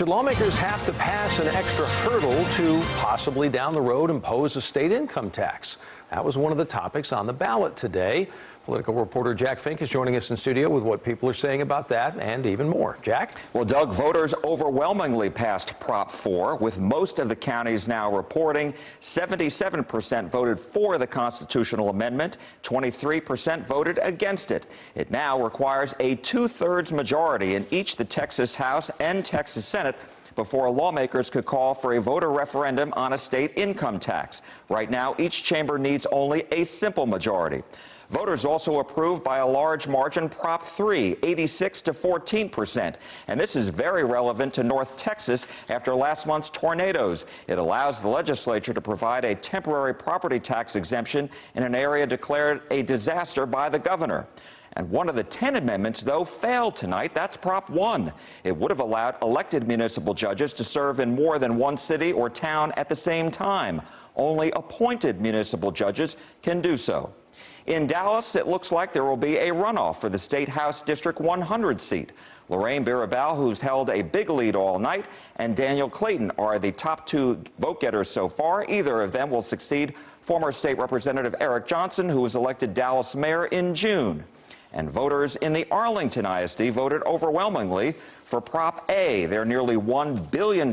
Should lawmakers have to pass an extra hurdle to possibly down the road impose a state income tax? That was one of the topics on the ballot today. Political reporter Jack Fink is joining us in studio with what people are saying about that and even more. Jack? Well, Doug, voters overwhelmingly passed Prop 4, with most of the counties now reporting 77% voted for the constitutional amendment, 23% voted against it. It now requires a two thirds majority in each the Texas House and Texas Senate before lawmakers could call for a voter referendum on a state income tax. Right now, each chamber needs only a simple majority. Voters also approved by a large margin Prop 3, 86 to 14 percent. And this is very relevant to North Texas after last month's tornadoes. It allows the legislature to provide a temporary property tax exemption in an area declared a disaster by the governor. And one of the 10 amendments, though, failed tonight. That's Prop 1. It would have allowed elected municipal judges to serve in more than one city or town at the same time. Only appointed municipal judges can do so. In Dallas, it looks like there will be a runoff for the State House District 100 seat. Lorraine Birabil, who's held a big lead all night, and Daniel Clayton are the top two vote getters so far. Either of them will succeed former State Representative Eric Johnson, who was elected Dallas mayor in June. And voters in the Arlington ISD voted overwhelmingly for Prop A, their nearly $1 billion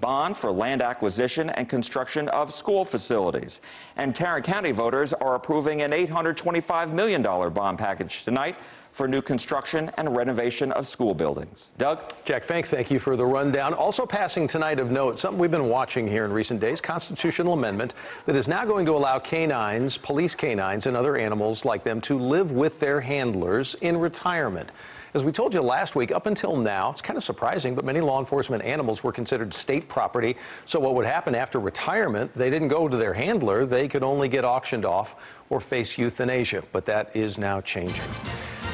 bond for land acquisition and construction of school facilities. And Tarrant County voters are approving an $825 million bond package tonight for new construction and renovation of school buildings. Doug? Jack Fink, thank you for the rundown. Also passing tonight of note, something we've been watching here in recent days, constitutional amendment that is now going to allow canines, police canines, and other animals like them to live with their handlers in retirement. As we told you last week, up until now, it's kind of surprising, but many law enforcement animals were considered state property. So what would happen after retirement, they didn't go to their handler. They could only get auctioned off or face euthanasia. But that is now changing.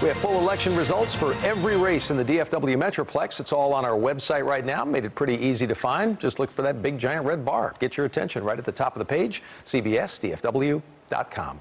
We have full election results for every race in the DFW Metroplex. It's all on our website right now. Made it pretty easy to find. Just look for that big giant red bar. Get your attention right at the top of the page, cbsdfw.com.